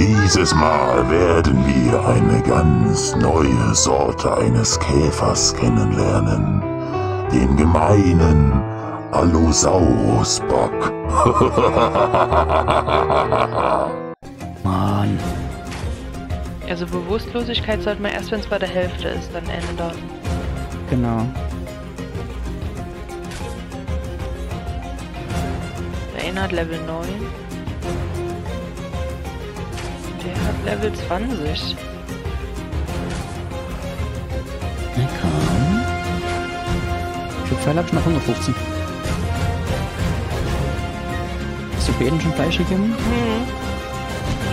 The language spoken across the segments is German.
Dieses Mal werden wir eine ganz neue Sorte eines Käfers kennenlernen. Den gemeinen Allosaurusbock. Mann. Also Bewusstlosigkeit sollte man erst, wenn es bei der Hälfte ist, dann ändern. Genau. Hat Level 9. Hat Level 20. Na komm. Wie viel Pfeil hab ich noch? 115. Hast du Beten schon Fleisch gegeben? Hm.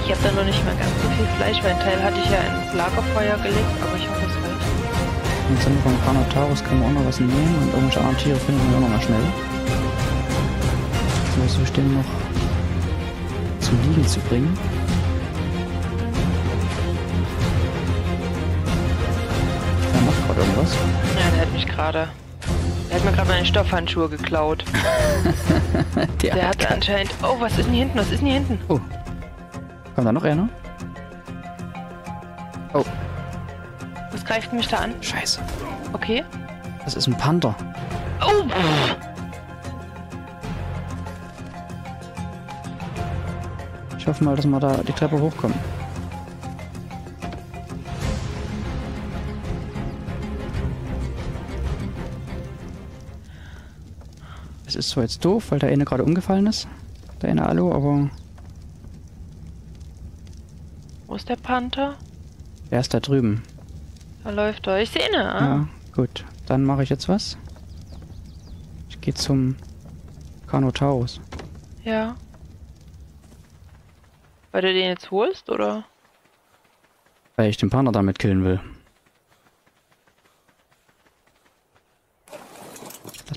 Ich habe da noch nicht mal ganz so viel Fleisch, weil ein Teil hatte ich ja ins Lagerfeuer gelegt, aber ich hoffe, es reicht. Und dann vom Carnotaurus können wir auch noch was nehmen und irgendwelche anderen Tiere finden wir auch noch mal schnell. So, wir stehen noch zum Liegen zu bringen. Irgendwas. Ja, der hat mich gerade. Der hat mir gerade meine Stoffhandschuhe geklaut. Der hat anscheinend. Oh, was ist denn hier hinten? Was ist denn hier hinten? Oh. Kommt da noch einer? Oh, Was greift mich da an? scheiße. Okay. Das ist ein Panther. Oh! Ich hoffe mal, dass wir da die Treppe hochkommen. Ist zwar jetzt doof, weil der eine gerade umgefallen ist. Der eine Alu, aber Wo ist der Panther? er ist da drüben. Da läuft er. Ich sehe ihn. Ah. Ja, gut. Dann mache ich jetzt was. Ich gehe zum Carnotaurus. Ja. Weil du den jetzt holst, oder? Weil ich den Panther damit killen will.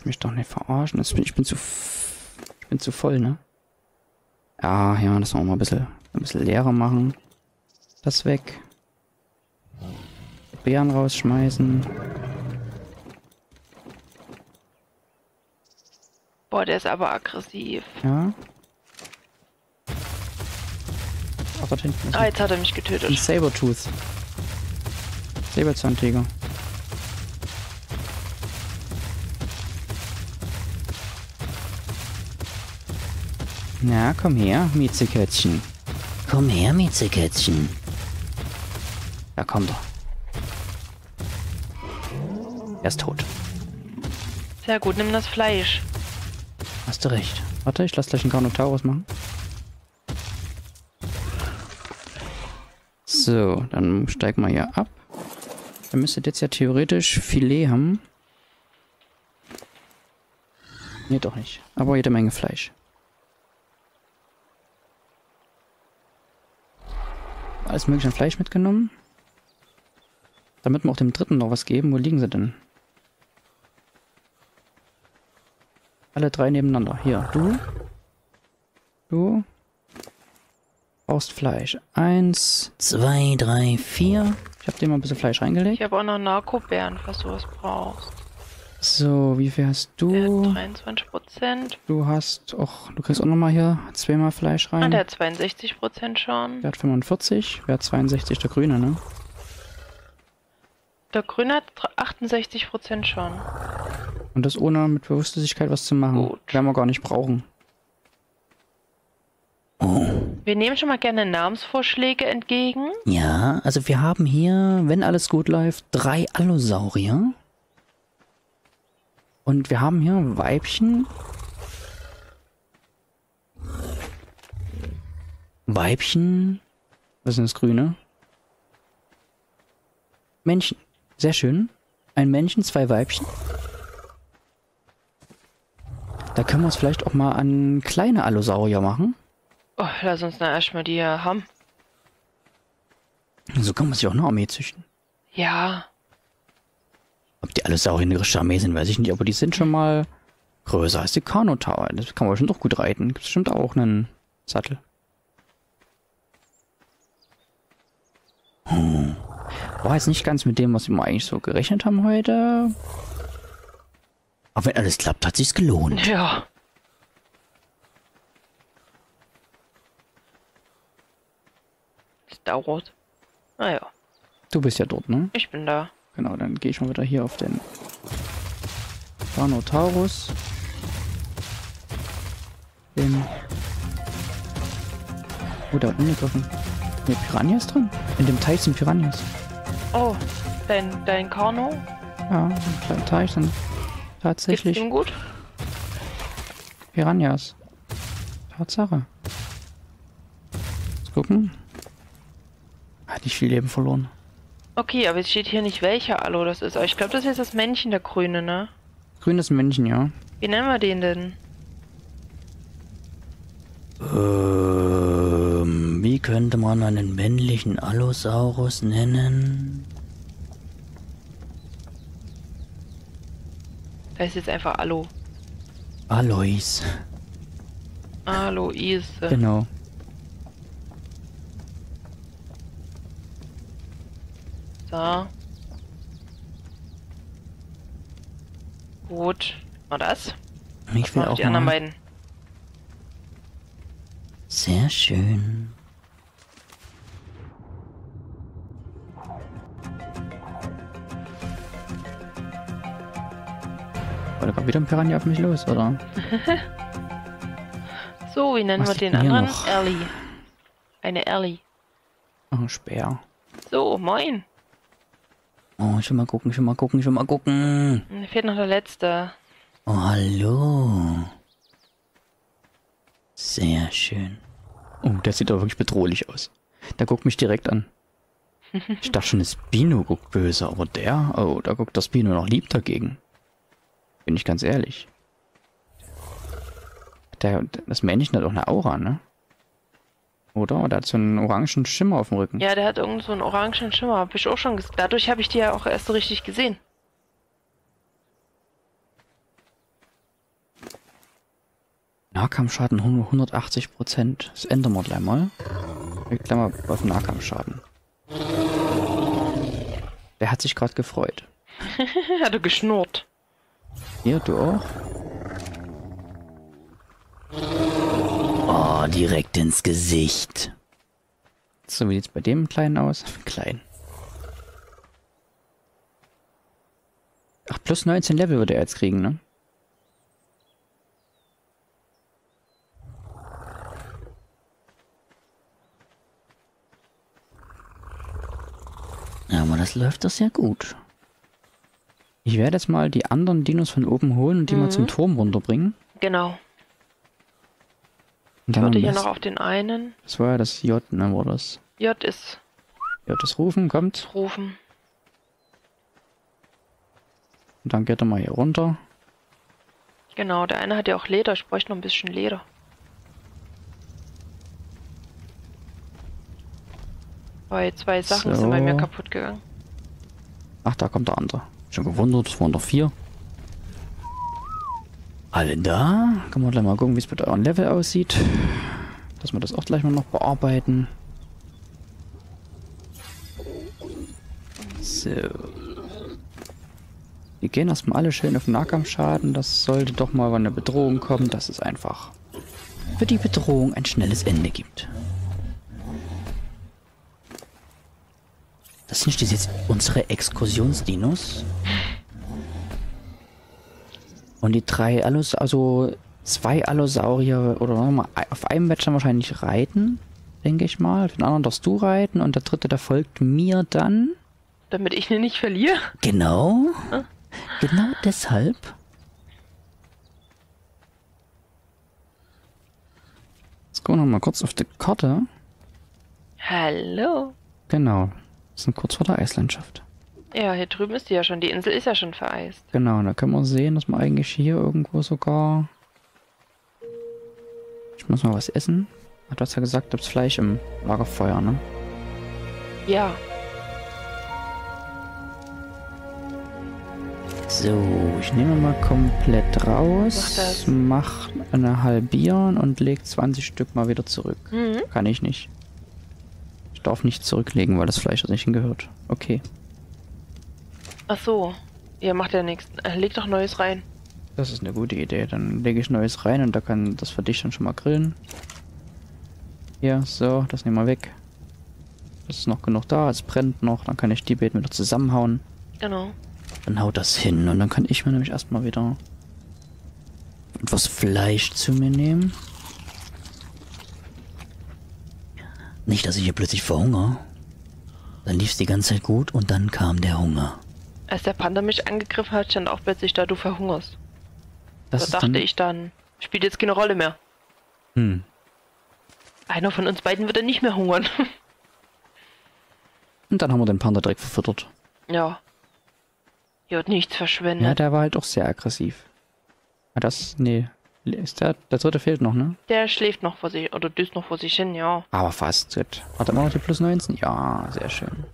Lass mich doch nicht verarschen. Ich bin zu... Ich bin zu voll, ne? Ja, ja, das noch mal ein bisschen, ein bisschen leerer machen. Das weg. Beeren rausschmeißen. Boah, der ist aber aggressiv. Ja. Dort hinten Ah, ein, jetzt hat er mich ein getötet. Sabertooth. Säbelzahntiger. Na, komm her, Miezekätzchen. Komm her, Miezekätzchen. Da kommt er. Er ist tot. Sehr gut, nimm das Fleisch. Hast du recht. Warte, ich lass gleich einen Carnotaurus machen. So, dann steigen wir hier ab. Ihr müsstet jetzt ja theoretisch Filet haben. Nee, doch nicht. Aber jede Menge Fleisch. Alles mögliche an Fleisch mitgenommen. Damit wir auch dem dritten noch was geben. Wo liegen sie denn? Alle drei nebeneinander. Hier, du. Du. Brauchst Fleisch. Eins, zwei, drei, vier. Ich habe dir mal ein bisschen Fleisch Ich reingelegt. habe auch noch Narkobären, falls du was brauchst. So, wie viel hast Der du? hat 23 Prozent. Du hast auch, du kriegst auch nochmal hier zweimal Fleisch Ah, rein. der hat 62 Prozent schon. Der hat 45. Wer hat 62? Der Grüne, ne? Der Grüne hat 68 Prozent schon. Und das ohne mit Bewusstlosigkeit was zu machen. Gut. Werden wir gar nicht brauchen. Wir nehmen schon mal gerne Namensvorschläge entgegen. Ja, also wir haben hier, wenn alles gut läuft, drei Allosaurier. Und wir haben hier Weibchen. Weibchen. Was ist denn das Grüne? Männchen. Sehr schön. Ein Männchen, zwei Weibchen. Da können wir uns vielleicht auch mal an kleine Allosaurier machen. Oh, lass uns na erstmal die haben. So kann man sich auch eine Armee züchten. Ja. Ob die Allosaurier eine richtige Armee sind, weiß ich nicht, aber die sind schon mal größer als die Kano Tower. Das kann man bestimmt auch gut reiten. Gibt bestimmt auch einen Sattel. Hm. War jetzt nicht ganz mit dem, was wir eigentlich so gerechnet haben heute. Aber wenn alles klappt, hat sich's gelohnt. Ja. dauert. Naja, Du bist ja dort, ne? ich bin da. Genau, dann gehe ich mal wieder hier auf den Carnotaurus. Den. Oh, da hat angegriffen. Ne, Piranhas drin? In dem Teich sind Piranhas. Oh, dein, dein Karno? Ja, ein kleiner Teich sind Geht's tatsächlich ihm gut? Piranhas. Tatsache. Let's gucken. Hat nicht viel Leben verloren. Okay, aber es steht hier nicht, welcher Alu das ist. Aber ich glaube, das ist jetzt das Männchen, der Grüne, ne? Grünes Männchen, ja. Wie nennen wir den denn? Ähm, wie könnte man einen männlichen Allosaurus nennen? Da ist jetzt einfach Alu. Alois. Aloise. Genau. So. Gut. Mal das. Ich will auch die anderen mal. beiden. Sehr schön. War da gerade wieder ein Piranha auf mich los, oder? So, wie nennen Was wir den anderen? noch? Ellie. Eine Ellie. Ein Speer. So, moin. Oh, schon mal gucken, schon mal gucken, schon mal gucken. Mir fehlt noch der letzte. Oh, hallo. Sehr schön. Oh, der sieht doch wirklich bedrohlich aus. Der guckt mich direkt an. Ich dachte schon, das Bino guckt böse, aber der, oh, da guckt das Bino noch lieb dagegen. Bin ich ganz ehrlich. Der, das Männchen hat auch eine Aura, ne? Oder? Der hat so einen orangen Schimmer auf dem Rücken. Ja, der hat irgend so einen orangen Schimmer. Hab ich auch schon ges Dadurch habe ich die ja auch erst so richtig gesehen. Nahkampfschaden 180 Prozent. Das ändern wir gleich mal. Ich gleich mal auf Nahkampfschaden. Der hat sich gerade gefreut. hat er geschnurrt. Hier, du auch? Direkt ins Gesicht. So, wie sieht's bei dem Kleinen aus? Klein. Ach, plus 19 Level würde er jetzt kriegen, ne? Ja, aber das läuft doch sehr gut. Ich werde jetzt mal die anderen Dinos von oben holen und die mal zum Turm runterbringen. Genau. Und Ich warte hier noch auf den einen. Das war ja das J, ne, war das? J ist J, das Rufen kommt. rufen. Und dann geht er mal hier runter. Genau, der eine hat ja auch Leder. Ich bräuchte noch ein bisschen Leder. Weil zwei Sachen sind bei mir So. kaputt gegangen. Ach, da kommt der andere. Schon gewundert, es waren noch vier. Alle da. Können wir gleich mal gucken, wie es mit euren Level aussieht. Dass wir das auch gleich mal noch bearbeiten. So. Wir gehen erstmal alle schön auf Nahkampfschaden. Das sollte doch mal, wenn eine Bedrohung kommt, dass es einfach für die Bedrohung ein schnelles Ende gibt. Das sind jetzt unsere Exkursionsdinos. Und die drei Allos, also zwei Allosaurier oder mal, auf einem Match dann wahrscheinlich reiten, denke ich mal. Den anderen darfst du reiten und der dritte, der folgt mir dann. Damit ich ihn nicht verliere. Genau. Genau deshalb. Jetzt gucken wir noch mal kurz auf die Karte. Hallo. Genau. Wir sind kurz vor der Eislandschaft. Ja, hier drüben ist die ja schon. Die Insel ist ja schon vereist. Genau, da können wir sehen, dass wir eigentlich hier irgendwo sogar... Ich muss mal was essen. Hat das ja gesagt, gibt's Fleisch im Lagerfeuer, ne? Ja. So, ich nehme mal komplett raus, Mach das. mach eine halbieren und leg 20 Stück mal wieder zurück. Mhm. Kann ich nicht. Ich darf nicht zurücklegen, weil das Fleisch da nicht hingehört. Okay. Ach so. Ja, macht ja nichts. Äh, Leg doch Neues rein. Das ist eine gute Idee. Dann lege ich Neues rein und da kann das für dich dann schon mal grillen. Hier, so, das nehmen wir weg. Es ist noch genug da, es brennt noch, dann kann ich die Beeten wieder zusammenhauen. Genau. Dann haut das hin und dann kann ich mir nämlich erstmal wieder etwas Fleisch zu mir nehmen. Nicht, dass ich hier plötzlich verhungere. Dann lief es die ganze Zeit gut und dann kam der Hunger. Als der Panda mich angegriffen hat, stand auch plötzlich da, du verhungerst. Das da dachte dann, ich dann, spielt jetzt keine Rolle mehr. Hm. Einer von uns beiden wird dann nicht mehr hungern. Und dann haben wir den Panda direkt verfüttert. ja. Hier wird nichts Ja, verschwendet. der war halt auch sehr aggressiv. Ah, das, nee. Ist der, der dritte fehlt noch, ne? Der schläft noch vor sich, oder düst noch vor sich hin, ja. Aber fast. Gut. Hat er immer noch die plus 19? Ja, sehr schön.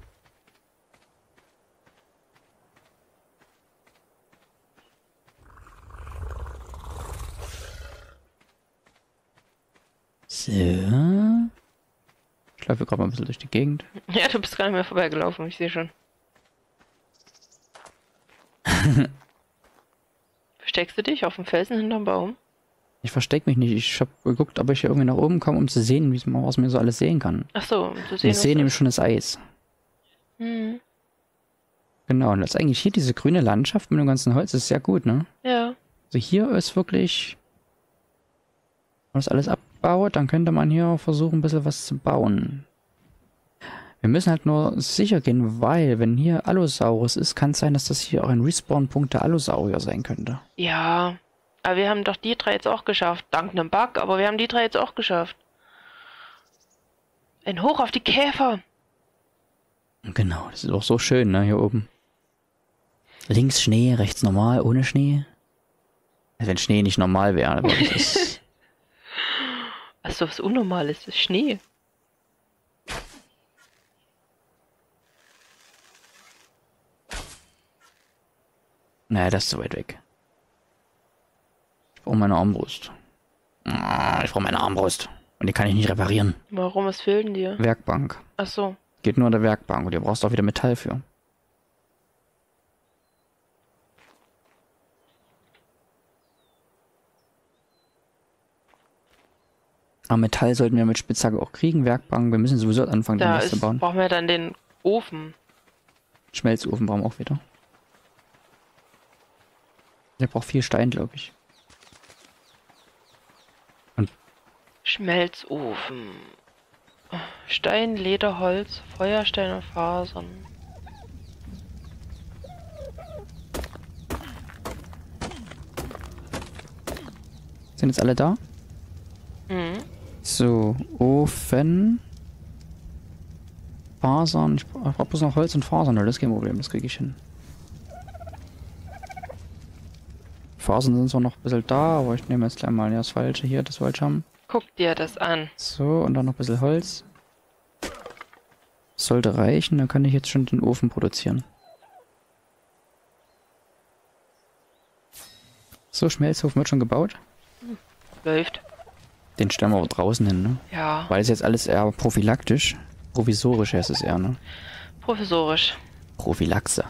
So. Ich laufe gerade mal ein bisschen durch die Gegend. Ja, du bist gar nicht mehr vorbeigelaufen, ich sehe schon. Versteckst du dich auf dem Felsen hinterm Baum? Ich verstecke mich nicht. Ich habe geguckt, ob ich hier irgendwie nach oben komme, um zu sehen, wie man was mir so alles sehen kann. Ach so, um zu sehen. Ich sehe nämlich schon das Eis. Hm. Genau, und das ist eigentlich hier diese grüne Landschaft mit dem ganzen Holz ist sehr gut, ne? Ja. Also hier ist wirklich, man das alles abbaut, dann könnte man hier auch versuchen, ein bisschen was zu bauen. Wir müssen halt nur sicher gehen, weil wenn hier Allosaurus ist, kann es sein, dass das hier auch ein Respawn-Punkt der Allosaurier sein könnte. Ja. Aber wir haben doch die drei jetzt auch geschafft. Dank einem Bug, aber wir haben die drei jetzt auch geschafft. Ein Hoch auf die Käfer. Genau, das ist auch so schön, ne, hier oben. Links Schnee, rechts normal, ohne Schnee. Also wenn Schnee nicht normal wäre, aber das ist... Achso, was unnormal ist, ist Schnee. Naja, das ist zu weit weg. Ich brauche meine Armbrust. Ah, Ich brauche meine Armbrust. Und die kann ich nicht reparieren. Warum, was fehlt denn dir? Werkbank. Achso. Geht nur an der Werkbank und ihr brauchst auch wieder Metall für. Aber Metall sollten wir mit Spitzhacke auch kriegen, Werkbank. Wir müssen sowieso anfangen, den Da was zu ist, bauen. brauchen wir dann den Ofen. Schmelzofen brauchen wir auch wieder. Der braucht viel Stein, glaube ich. Schmelzofen. Stein, Leder, Holz, Feuerstein und Fasern. Sind jetzt alle da? Mhm. So, Ofen. Fasern. Ich brauche bloß noch Holz und Fasern, das ist kein Problem, das kriege ich hin. Fasern sind zwar noch ein bisschen da, aber ich nehme jetzt gleich mal das falsche hier, das haben. Guck dir das an. So, und dann noch ein bisschen Holz. Sollte reichen, dann kann ich jetzt schon den Ofen produzieren. So, Schmelzofen wird schon gebaut. Läuft. Den stellen wir draußen hin, ne? Ja. Weil es jetzt alles eher prophylaktisch. Provisorisch heißt es eher, ne? Professorisch. Prophylaxe.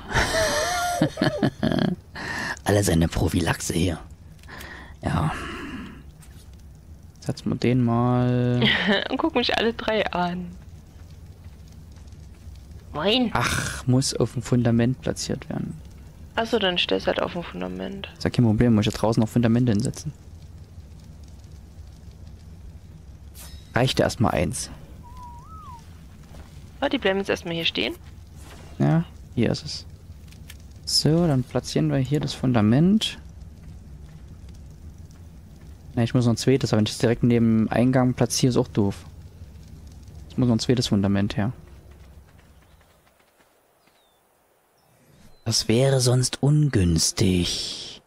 Alles eine Prophylaxe hier. Ja. Setzen wir den mal. Und guck mich alle drei an. Moin. Ach, muss auf dem Fundament platziert werden. Achso, dann stellst du halt auf dem Fundament. Ist ja kein Problem, muss ich ja draußen noch Fundamente hinsetzen. Reicht erstmal eins. Ah, die bleiben jetzt erstmal hier stehen. Ja, hier ist es. So, dann platzieren wir hier das Fundament. Ne, ich muss noch ein zweites, aber wenn ich es direkt neben dem Eingang platziere, ist auch doof. Es muss noch ein zweites Fundament her. Das wäre sonst ungünstig.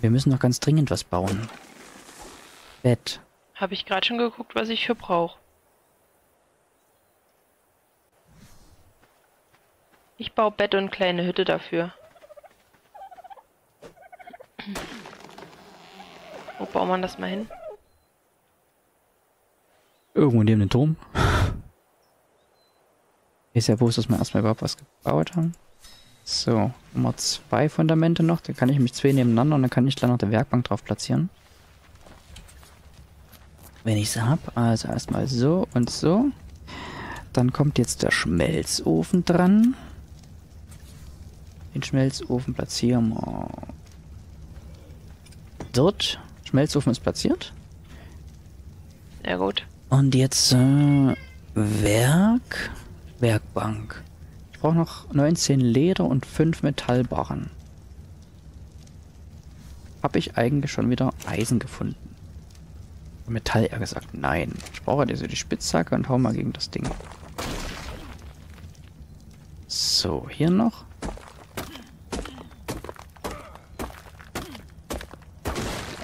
Wir müssen noch ganz dringend was bauen. Bett. Habe ich gerade schon geguckt, was ich für brauche. Ich baue Bett und kleine Hütte dafür. Wo baut man das mal hin? Irgendwo neben dem Turm. Ist ja bewusst, dass wir erstmal überhaupt was gebaut haben. So, Nummer zwei Fundamente noch. Da kann ich mich zwei nebeneinander und dann kann ich gleich noch die Werkbank drauf platzieren. Wenn ich sie hab, also erstmal so und so. Dann kommt jetzt der Schmelzofen dran. Den Schmelzofen platzieren wir dort. Schmelzofen ist platziert. Ja gut. Und jetzt äh, Werk, Werkbank. Ich brauche noch 19 Leder und 5 Metallbarren. Habe ich eigentlich schon wieder Eisen gefunden? Metall eher gesagt, nein. Ich brauche diese die Spitzhacke und hau mal gegen das Ding. So, hier noch.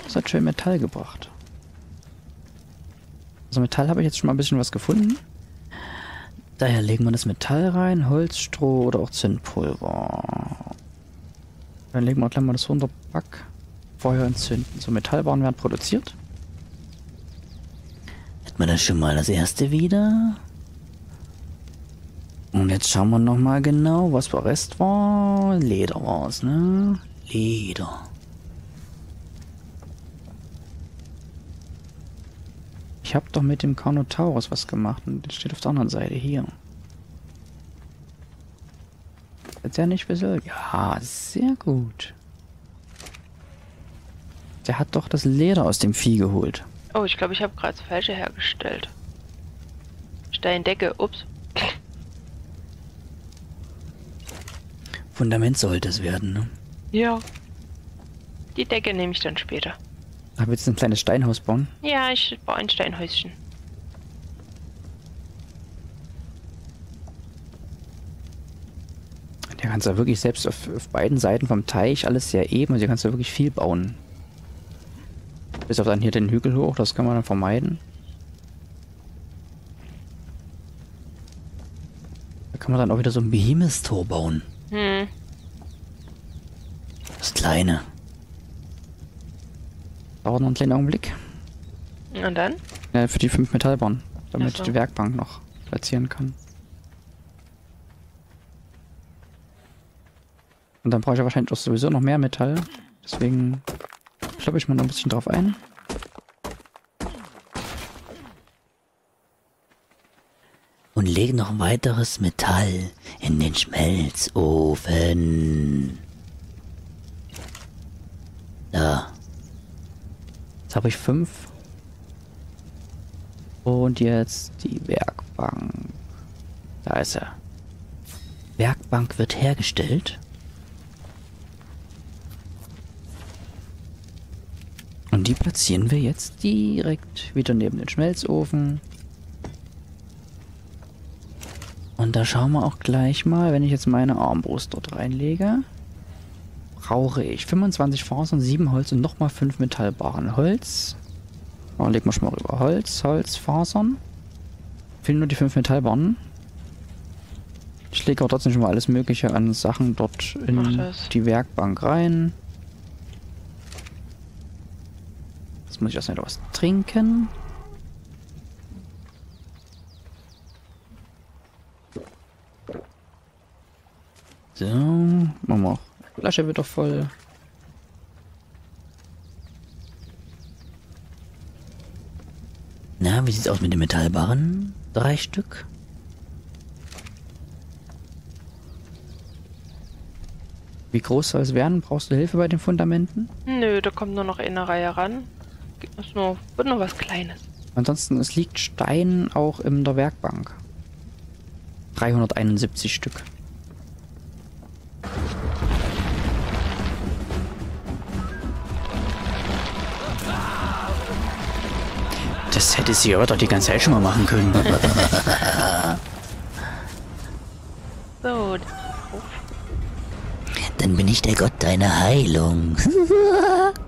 Das hat schön Metall gebracht. Also Metall habe ich jetzt schon mal ein bisschen was gefunden. Daher legen wir das Metall rein, Holz, Stroh oder auch Zündpulver. Dann legen wir gleich mal das 100 Pack Feuer entzünden. So Metallbahnen werden produziert. Hat man das schon mal das erste wieder? Und jetzt schauen wir noch mal genau, was der Rest war. Leder war es, ne? Leder. Ich habe doch mit dem Carnotaurus was gemacht und das steht auf der anderen Seite hier. Ist der nicht besorgt? Ja, sehr gut. Der hat doch das Leder aus dem Vieh geholt. Oh, ich glaube, ich habe gerade das Falsche hergestellt. Steindecke, ups. Fundament sollte es werden, ne? Ja. Die Decke nehme ich dann später. Aber willst du ein kleines Steinhaus bauen? Ja, ich baue ein Steinhäuschen. Da kannst du wirklich selbst auf, auf, beiden Seiten vom Teich alles sehr eben. Also hier kannst du wirklich viel bauen. Bis auf dann hier den Hügel hoch, das kann man dann vermeiden. Da kann man dann auch wieder so ein Behemoth-Tor bauen. Hm. Das kleine. Dauert noch einen kleinen Augenblick. Und dann? Ja, für die fünf Metallbahnen, damit so. ich die Werkbank noch platzieren kann. Und dann brauche ich ja wahrscheinlich auch sowieso noch mehr Metall. Deswegen kloppe ich mal noch ein bisschen drauf ein. Und lege noch weiteres Metall in den Schmelzofen. Da. Jetzt habe ich fünf. Und jetzt die Werkbank. Da ist er. Werkbank wird hergestellt. Und die platzieren wir jetzt direkt wieder neben den Schmelzofen. Und da schauen wir auch gleich mal, wenn ich jetzt meine Armbrust dort reinlege brauche ich 25 Fasern, 7 Holz und nochmal 5 Metallbarren. Holz. Oh, legen wir schon mal rüber. Holz, Holz, Fasern. Fehlen nur die 5 Metallbarren. Ich lege auch trotzdem schon mal alles mögliche an Sachen dort in die Werkbank rein. Jetzt muss ich erstmal was trinken. So, machen wir auch Flasche wird doch voll. Na, wie sieht's aus mit den Metallbarren? Drei Stück. Wie groß soll es werden? Brauchst du Hilfe bei den Fundamenten? Nö, da kommt nur noch eine Reihe ran. Es nur, wird nur was Kleines. Ansonsten, es liegt Stein auch in der Werkbank. 371 Stück. Das hätte sie aber doch die ganze Zeit schon mal machen können. so. Dann bin ich der Gott deiner Heilung.